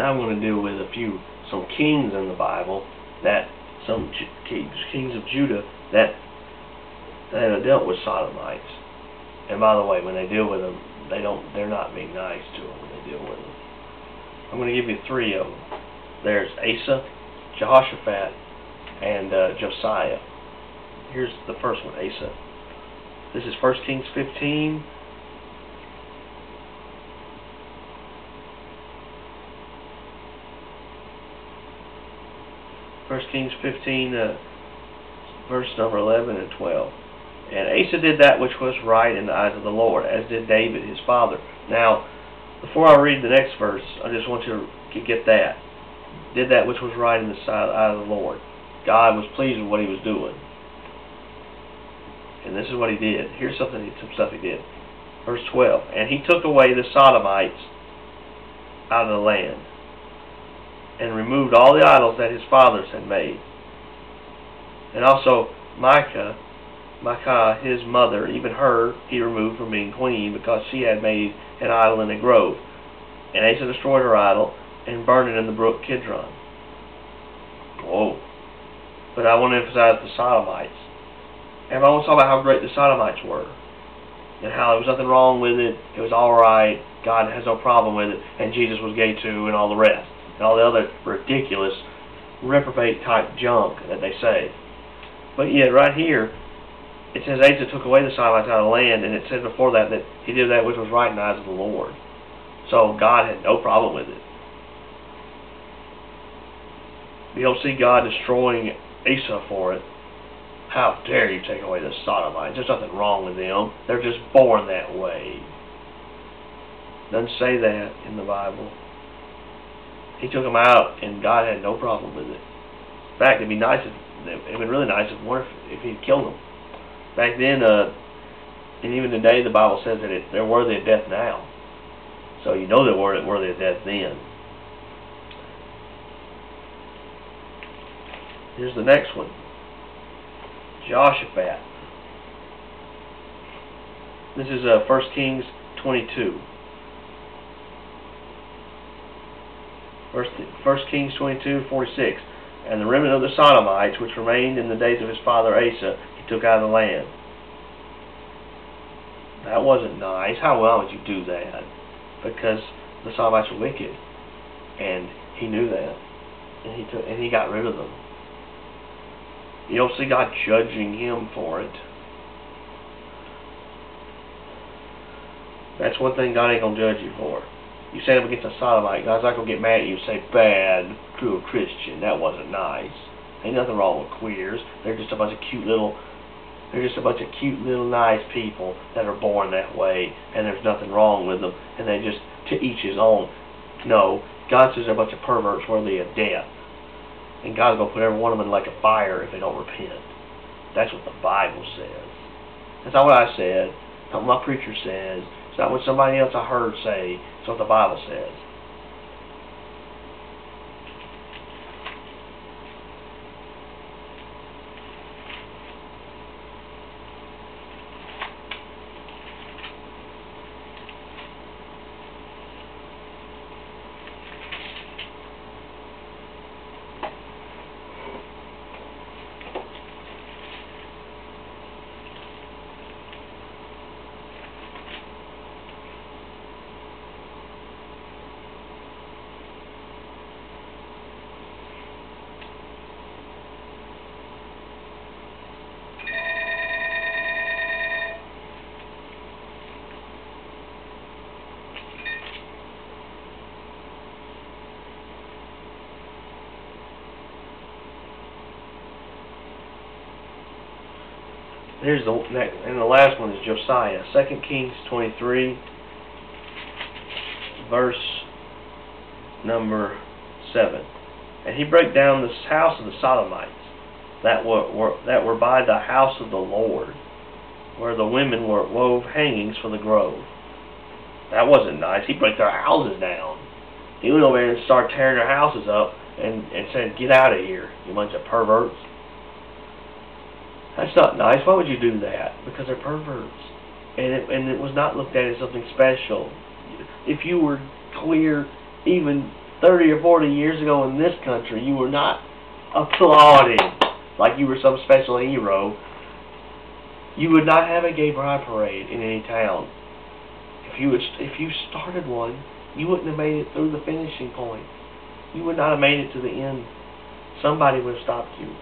Now I'm going to deal with a few, some kings in the Bible that, some kings, kings of Judah that, that dealt with Sodomites. And by the way, when they deal with them, they don't, they're not being nice to them when they deal with them. I'm going to give you three of them. There's Asa, Jehoshaphat, and uh, Josiah. Here's the first one, Asa. This is 1 Kings 15. First Kings 15, uh, verse number 11 and 12. And Asa did that which was right in the eyes of the Lord, as did David his father. Now, before I read the next verse, I just want you to get that. Did that which was right in the eyes of the Lord. God was pleased with what he was doing. And this is what he did. Here's something, some stuff he did. Verse 12. And he took away the Sodomites out of the land, and removed all the idols that his fathers had made. And also Micah, Micah, his mother, even her, he removed from being queen because she had made an idol in a grove. And Asa destroyed her idol and burned it in the brook Kidron. Whoa. But I want to emphasize the Sodomites. And I want to talk about how great the Sodomites were. And how there was nothing wrong with it. It was alright. God has no problem with it. And Jesus was gay too and all the rest. And all the other ridiculous reprobate type junk that they say. But yet right here, it says Asa took away the Sodomites out of the land, and it said before that that he did that which was right in the eyes of the Lord. So God had no problem with it. You don't see God destroying Asa for it. How dare you take away the Sodomites? There's nothing wrong with them. They're just born that way. Doesn't say that in the Bible. He took them out, and God had no problem with it. In fact, it'd be nice if it'd been really nice if if, if he'd killed them. Back then, uh, and even today, the Bible says that it, they're worthy of death now. So you know they were worthy of death then. Here's the next one. Jehoshaphat. This is uh, 1 Kings 22. 1 Kings 22, 46. And the remnant of the Sodomites, which remained in the days of his father Asa, he took out of the land. That wasn't nice. How well would you do that? Because the Sodomites were wicked. And he knew that. And he took and he got rid of them. You don't see God judging him for it. That's one thing God ain't going to judge you for. You stand up against a sodomite, God's not going to get mad at you and say, bad a Christian. That wasn't nice. Ain't nothing wrong with queers. They're just a bunch of cute little, they're just a bunch of cute little nice people that are born that way, and there's nothing wrong with them, and they just, to each his own. No, God says they're a bunch of perverts worthy of death. And God's going to put every one of them in lake of fire if they don't repent. That's what the Bible says. That's not what I said. Not what my preacher says. Not what somebody else I heard say. It's what the Bible says. Here's the and the last one is Josiah. Second Kings 23, verse number seven. And he broke down the house of the Sodomites that were, were that were by the house of the Lord, where the women were wove hangings for the grove. That wasn't nice. He broke their houses down. He went over there and started tearing their houses up and, and said, Get out of here, you bunch of perverts. That's not nice. Why would you do that? Because they're perverts. And it, and it was not looked at as something special. If you were clear, even 30 or 40 years ago in this country, you were not applauded like you were some special hero. You would not have a gay pride parade in any town. If you if you started one, you wouldn't have made it through the finishing point. You would not have made it to the end. Somebody would have stopped you.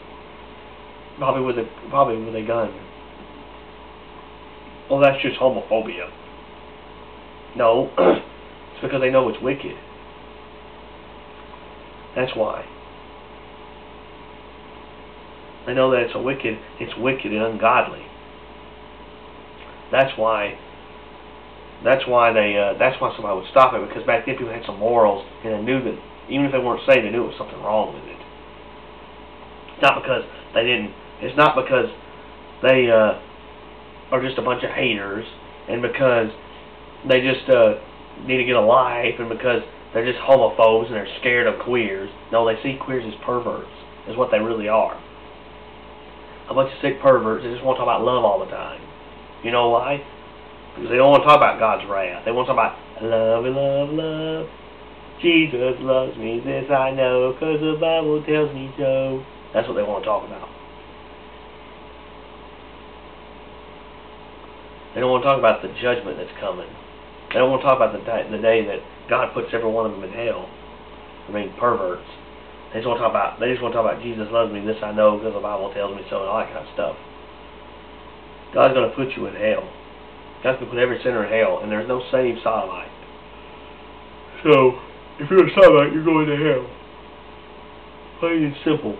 Probably with a probably with a gun. Well, that's just homophobia. No, it's because they know it's wicked. That's why. They know that it's a wicked, it's wicked and ungodly. That's why. That's why they. Uh, that's why somebody would stop it because back then people had some morals and they knew that even if they weren't saved, they knew it was something wrong with it. Not because they didn't. It's not because they uh, are just a bunch of haters and because they just uh, need to get a life and because they're just homophobes and they're scared of queers. No, they see queers as perverts, is what they really are. A bunch of sick perverts They just want to talk about love all the time. You know why? Because they don't want to talk about God's wrath. They want to talk about love, love, love. Jesus loves me, this I know, because the Bible tells me so. That's what they want to talk about. They don't want to talk about the judgment that's coming. They don't want to talk about the day, the day that God puts every one of them in hell. I mean, perverts. They just want to talk about. They just want to talk about Jesus loves me. This I know because the Bible tells me so, and all that kind of stuff. God's going to put you in hell. God's going to put every sinner in hell, and there's no saved sodomite. So, if you're a sodomite, you're going to hell. Plain and simple.